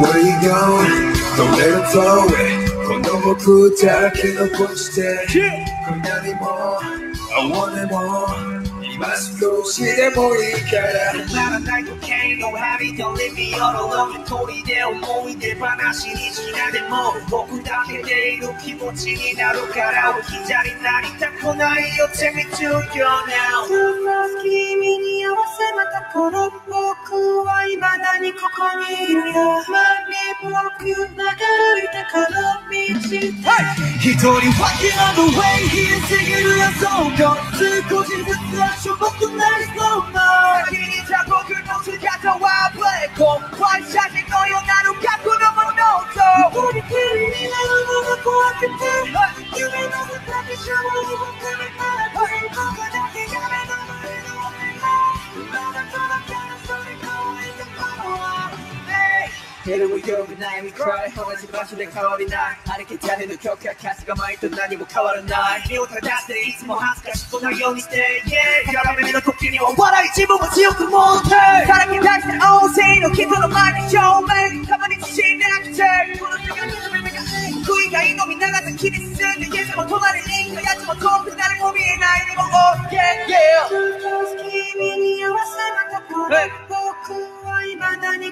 Where you going? Don't let it throw it この僕だけ残して。こんなにも。I want it more 今少しでも。いいから止まらない時計の針 Don't leave me all alone 一人で思い出話にしなでも。僕だけでいる気持ちになるから置き去りになりたくないよ Take me to your now 君に合わせまた頃僕は未だにここにいるよ前に僕が歩いたこの道一人 walking on the way 冷えすぎるやそうか少しずつしょぼくなりそうな先にいた僕の姿はブレイク怖い写真のようなる過去のものと一人きりになるのが怖くて夢の畑シャワーに僕みたら僕だ 夜も夜も悩み cry 同じ場所で変わりない。歩けたねの曲や歌詞が前と何も変わらない。身を正していつも恥ずかしくないようにして。Yeah やらめの時には笑い自分を強く持って。さらけ出して大勢の人の前に証明たまに自信なくて。この世界の夢が悔いがいのみ長さ切り進んで Yes も隣にいたやつも遠く誰も見えないでも。Oh yeah 君に合わせまた頃僕は未